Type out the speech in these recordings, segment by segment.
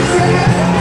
It's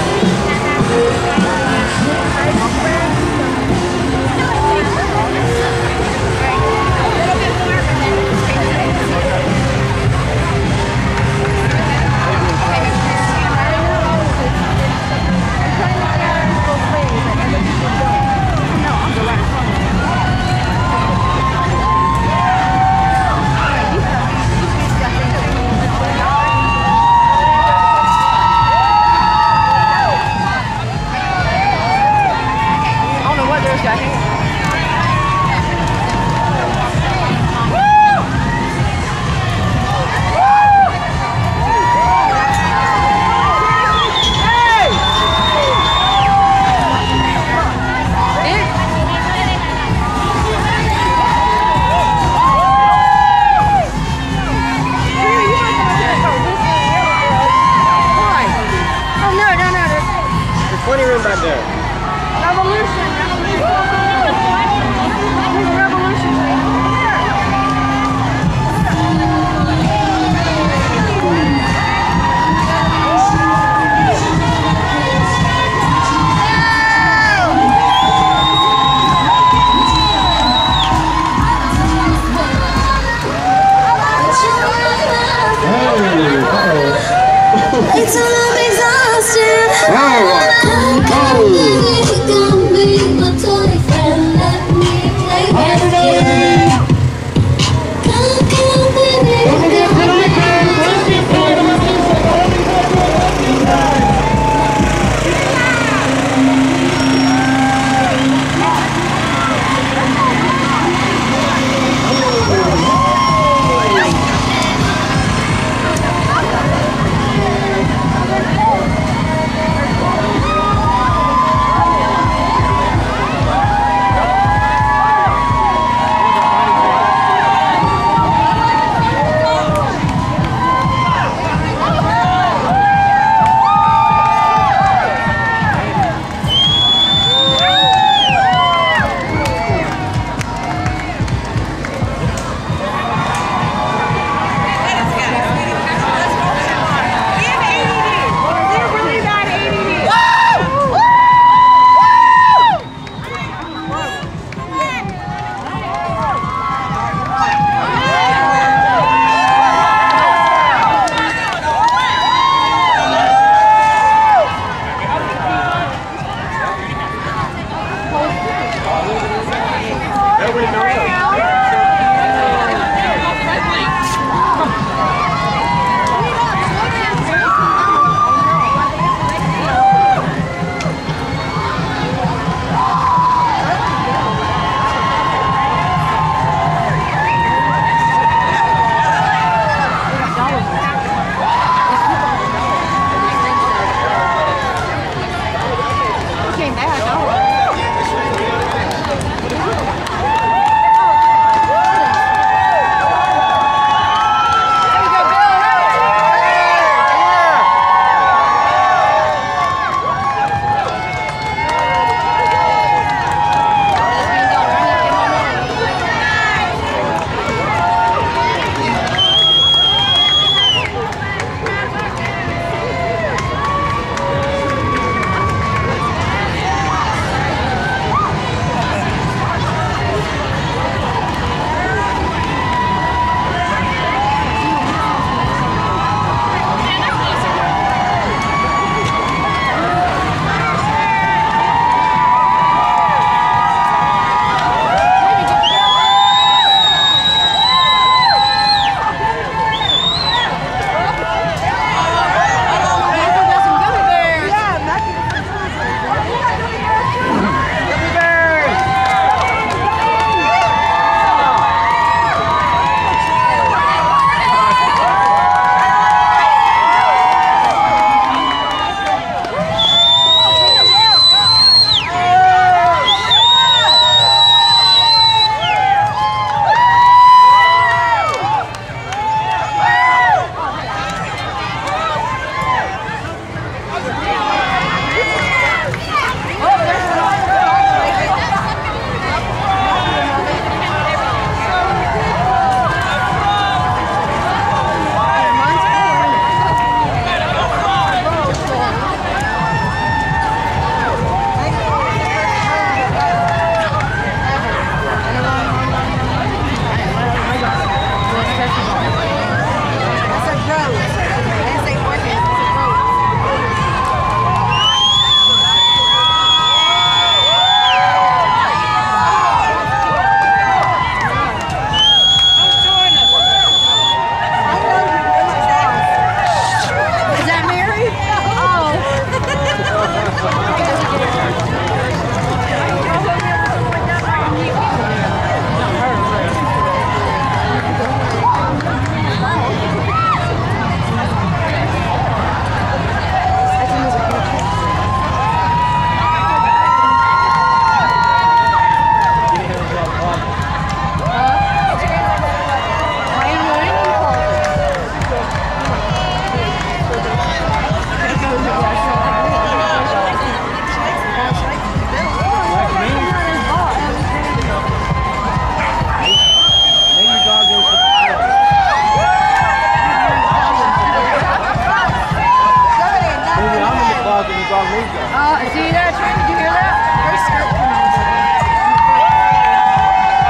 Uh, see that, Trent? You hear that? Her skirt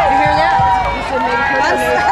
You hear that?